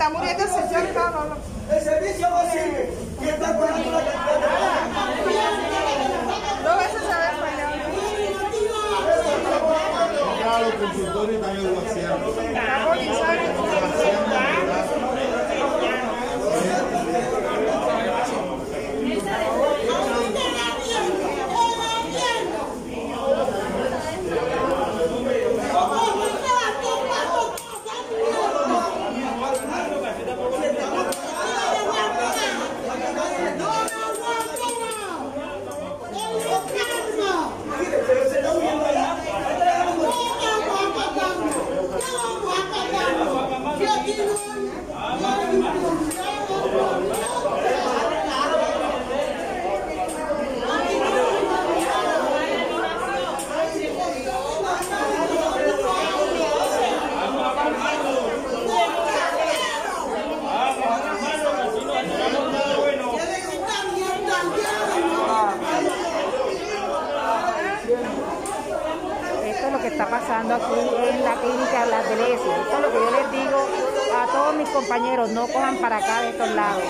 está muriendo el señor El servicio no. Y está curando la No vas a saber. Pues, claro, consultorio. Esto es lo que está pasando aquí en la clínica Las Delicias. Esto es lo que yo les digo compañeros, no cojan para acá de estos lados.